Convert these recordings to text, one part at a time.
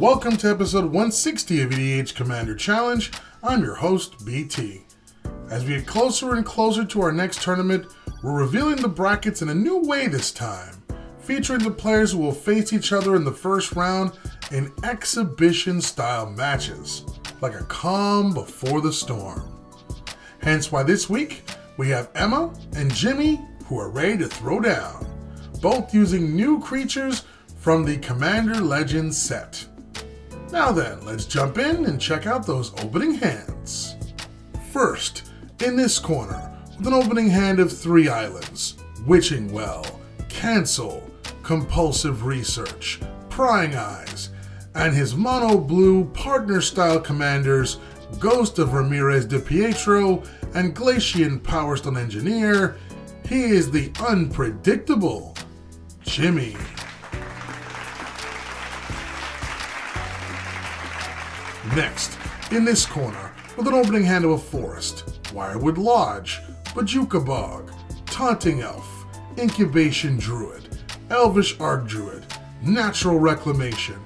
Welcome to episode 160 of EDH Commander Challenge. I'm your host, BT. As we get closer and closer to our next tournament, we're revealing the brackets in a new way this time, featuring the players who will face each other in the first round in exhibition style matches, like a calm before the storm. Hence why this week we have Emma and Gemi who are ready to throw down, both using new creatures from the Commander Legends set. Now then, let's jump in and check out those opening hands. First, in this corner, with an opening hand of three islands Witching Well, Cancel, Compulsive Research, Prying Eyes, and his mono blue partner style commanders Ghost of Ramirez DiPietro and Glacian Powerstone Engineer, he is the unpredictable Gemi. Next, in this corner, with an opening hand of a forest, Wirewood Lodge, Bojuka Bog, Taunting Elf, Incubation Druid, Elvish Archdruid, Natural Reclamation,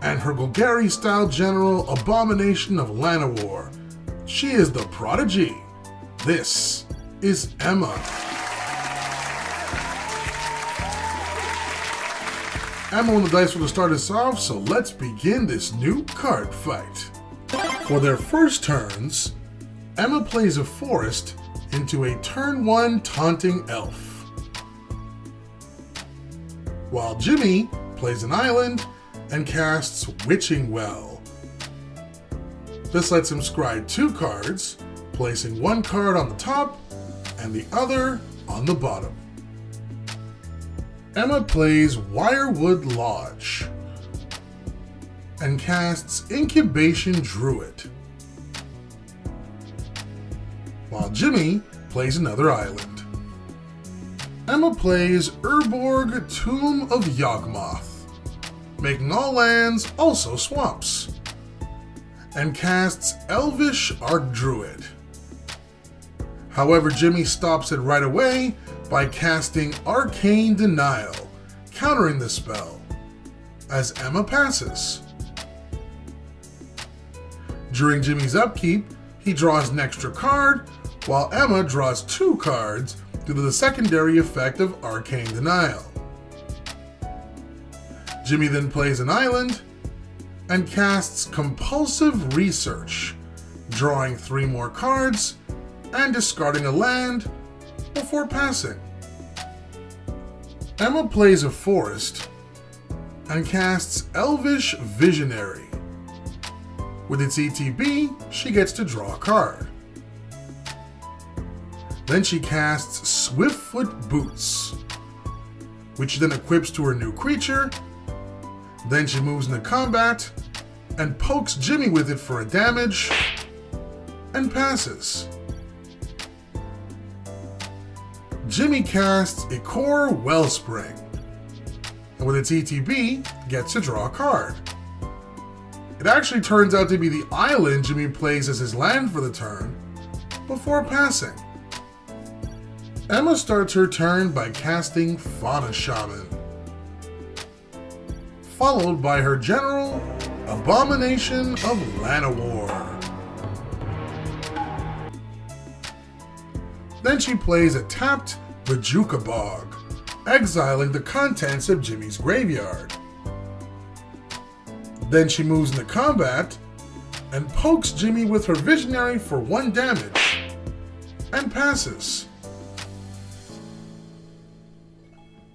and her Golgari style general Abomination of Llanowar. She is the prodigy. This is Emma. Emma on the dice will start us off, so let's begin this new card fight. For their first turns, Emma plays a forest into a turn 1 taunting elf. While Gemi plays an island and casts Witching Well. This lets him scry two cards, placing one card on the top and the other on the bottom. Emma plays Wirewood Lodge and casts Incubation Druid, while Gemi plays another island. Emma plays Urborg Tomb of Yawgmoth, making all lands also swamps, and casts Elvish Archdruid. However, Gemi stops it right away by casting Arcane Denial, countering the spell, as Emma passes. During Gemi's upkeep, he draws an extra card, while Emma draws two cards due to the secondary effect of Arcane Denial. Gemi then plays an island and casts Compulsive Research, drawing three more cards and discarding a land before passing. Emma plays a forest and casts Elvish Visionary. With its ETB, she gets to draw a card. Then she casts Swiftfoot Boots, which then equips to her new creature. Then she moves into combat and pokes Gemi with it for a damage and passes. Gemi casts Ichor Wellspring, and with its ETB, gets to draw a card. It actually turns out to be the island Gemi plays as his land for the turn, before passing. Emma starts her turn by casting Fauna Shaman, followed by her general, Abomination of Llanowar. Then she plays a tapped Bojuka Bog, exiling the contents of Gemi's graveyard. Then she moves into combat and pokes Gemi with her Visionary for one damage and passes.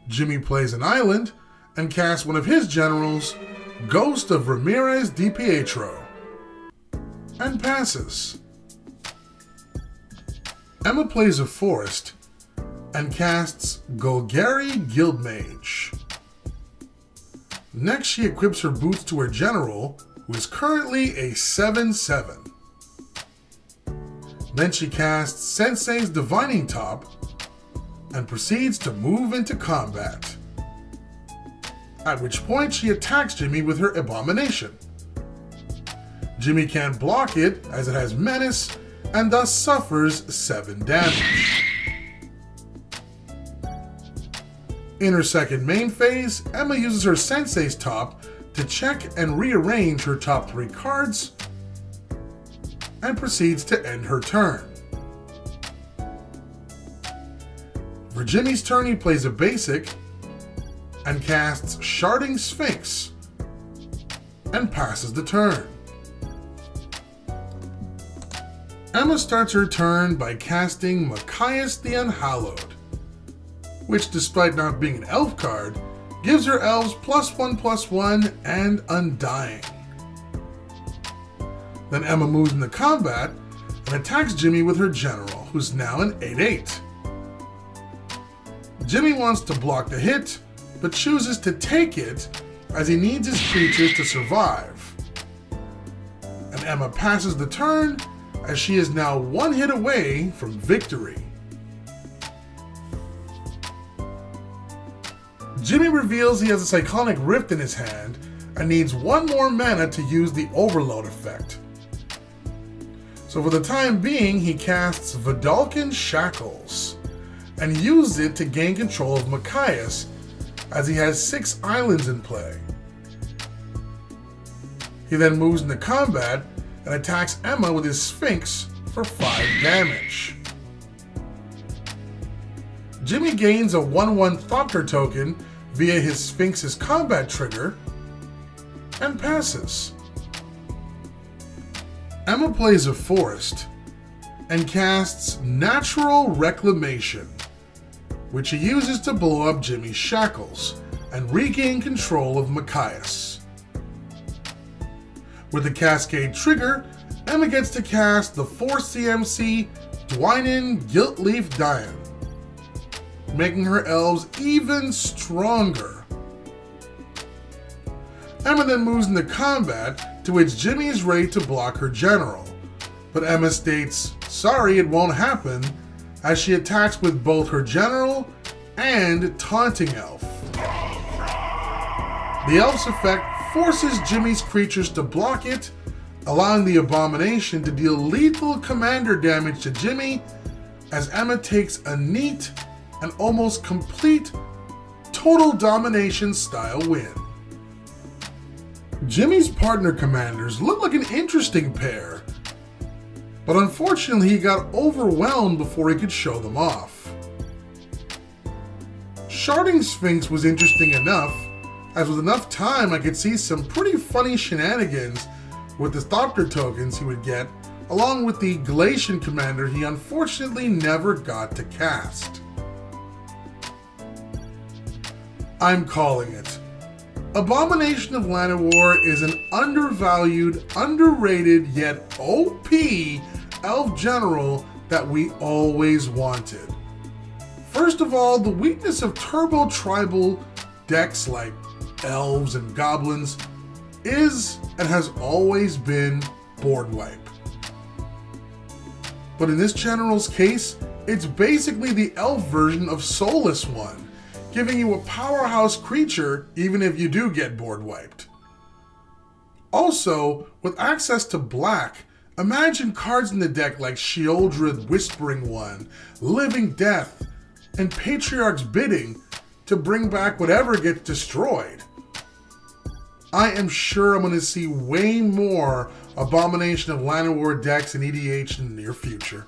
Gemi plays an island and casts one of his generals, Ghost of Ramirez DiPietro, and passes. Emma plays a forest and casts Golgari Guildmage. Next, she equips her boots to her general, who is currently a 7 7. Then she casts Sensei's Divining Top and proceeds to move into combat. At which point, she attacks Gemi with her Abomination. Gemi can't block it as it has Menace and thus suffers 7 damage. In her second main phase, Emma uses her Sensei's top to check and rearrange her top three cards and proceeds to end her turn. For Gemi's turn, he plays a basic and casts Sharding Sphinx and passes the turn. Emma starts her turn by casting Mikaeus the Unhallowed, which despite not being an elf card, gives her elves plus one plus one and Undying. Then Emma moves into combat and attacks Gemi with her general, who's now an 8-8. Gemi wants to block the hit, but chooses to take it as he needs his creatures to survive. And Emma passes the turn as she is now one hit away from victory. Gemi reveals he has a Cyclonic Rift in his hand and needs one more mana to use the Overload effect. So for the time being, he casts Vedalken Shackles and uses it to gain control of Mikaeus as he has six islands in play. He then moves into combat and attacks Emma with his Sphinx for 5 damage. Gemi gains a 1-1 Thopter token via his Sphinx's combat trigger and passes. Emma plays a forest and casts Natural Reclamation, which he uses to blow up Gemi's shackles and regain control of Mikaeus. With the Cascade trigger, Emma gets to cast the 4CMC Dwynen Gilt-Leaf Daen, making her elves even stronger. Emma then moves into combat, to which Gemi is ready to block her general. But Emma states, sorry it won't happen, as she attacks with both her general and taunting elf. The elf's effect forces Gemi's creatures to block it, allowing the abomination to deal lethal commander damage to Gemi as Emma takes a neat and almost complete total domination style win. Gemi's partner commanders look like an interesting pair, but unfortunately he got overwhelmed before he could show them off. Sharding Sphinx was interesting enough, as with enough time I could see some pretty funny shenanigans with the Thopter tokens he would get, along with the Glacian commander he unfortunately never got to cast. I'm calling it. Abomination of Llanowar is an undervalued, underrated, yet OP elf general that we always wanted. First of all, the weakness of turbo tribal decks like elves and goblins is and has always been board wipe. But in this general's case, it's basically the elf version of Soulless One giving you a powerhouse creature even if you do get board wiped. Also, with access to black, imagine cards in the deck like Sheoldred Whispering One, Living Death, and Patriarch's Bidding to bring back whatever gets destroyed. I am sure I'm going to see way more Abomination of Llanowar decks in EDH in the near future.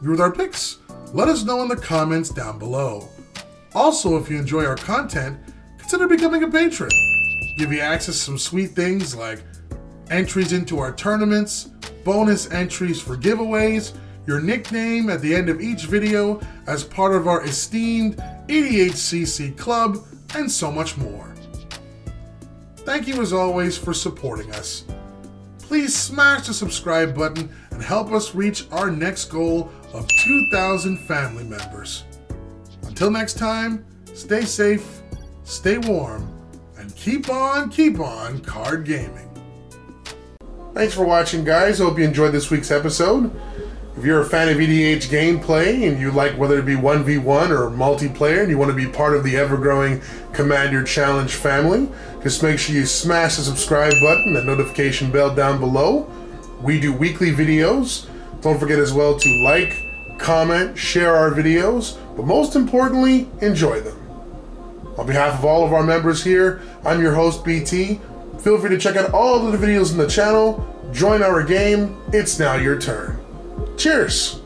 Here with our picks. Let us know in the comments down below. Also, if you enjoy our content, consider becoming a patron. Give you access to some sweet things like entries into our tournaments, bonus entries for giveaways, your nickname at the end of each video as part of our esteemed EDHCC club, and so much more. Thank you as always for supporting us. Please smash the subscribe button and help us reach our next goal of 2,000 family members. Until next time, stay safe, stay warm, and keep on, keep on card gaming. Thanks for watching, guys. Hope you enjoyed this week's episode. If you're a fan of EDH gameplay and you like whether it be 1v1 or multiplayer and you want to be part of the ever growing Commander Challenge family, just make sure you smash the subscribe button and notification bell down below. We do weekly videos. Don't forget as well to like, comment, share our videos, but most importantly, enjoy them. On behalf of all of our members here, I'm your host, BT. Feel free to check out all of the videos in the channel, join our game, it's now your turn. Cheers!